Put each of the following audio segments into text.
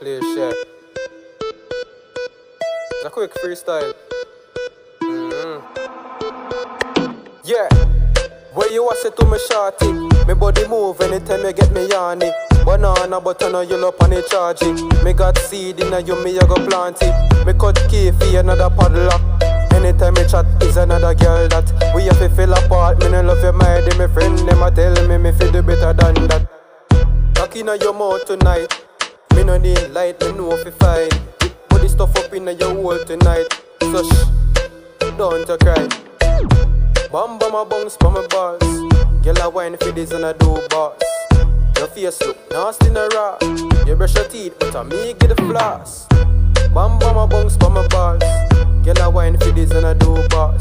play a shit. It's a quick freestyle. Mm -hmm. Yeah, where you was it to me shorty? Me body move anytime you get me yawny. Banana but I know you up on the charging. Me got seed in you, me I go plant it. Me cut key for another padlock. Anytime me chat is another girl that we have to fill apart. Me no love your mind, my friend. Them a tell me me feel do better than that. Talking on your mouth tonight. Me no need light, me know fi fine. Put the stuff up inna your hole tonight. So shh, don't you cry. Bam bam a bounce pa my balls. Girl a wine for this and I do boss. Your face look nasty in a raw. You brush your teeth, but I me get the floss. Bam bam a bounce pa my balls. Girl a wine for this and I do boss.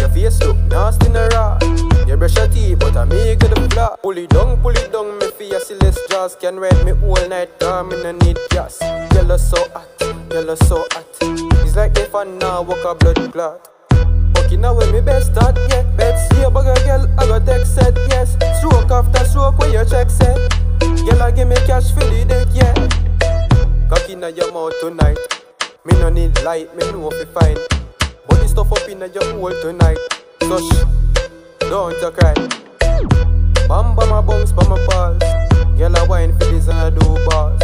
Your face look nasty in a raw. You brush your teeth, but I get the floss. Pull it down, pull it down, me feel see less jaws can ride me all night. Girl, me no need gas. Girl so hot, girl so hot. It's like if I now walk a blood clot. Fucking away me best start, yeah Bet see a bugger girl, I got text set, yes Stroke after stroke where your check set Girl, I give me cash for the dick, yeah Cock inna your mouth tonight Me no need light, me know fi fine Body stuff up inna your hole tonight So shh, don't you cry Bam bam a bounce pa my balls I wine for this and I do boss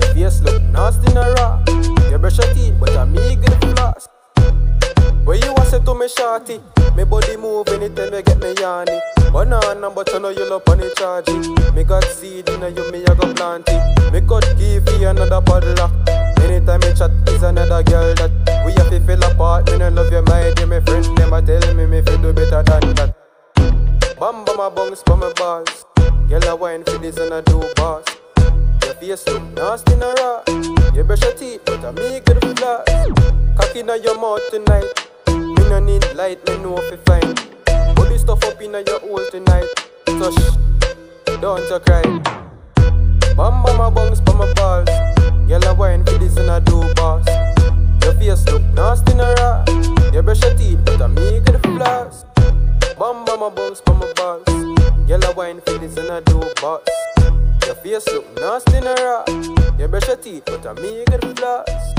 Your face look nasty in a raw You brush your teeth, but I me get the floss where you want say to me shorty? Me body move anytime you get me yawny. Banana but I know you love on the chargy. Me got seed in you, me I go plant it. Me cut key for another padlock. Anytime me chat is another girl that we have to fill apart. Me no love your mind, yeah, my friend a tell me me feel do better than that. Bam bam a bounce for my balls. Girl a wine for this and I do boss. Your face look nasty in a raw. You brush your teeth, but I get the floss. Cock inna your mouth tonight. Me no need light, me know fi fine. Put this stuff up inna your hole tonight. So shh, don't you cry. Bam bam a bounce pa my balls. Girl a wine for this and I do boss. Your face look nasty in a raw. You brush your teeth, Bam a bounce pa my balls. A wine for this and I do boss. Your face look nasty in a raw. You brush your teeth, but I get the floss.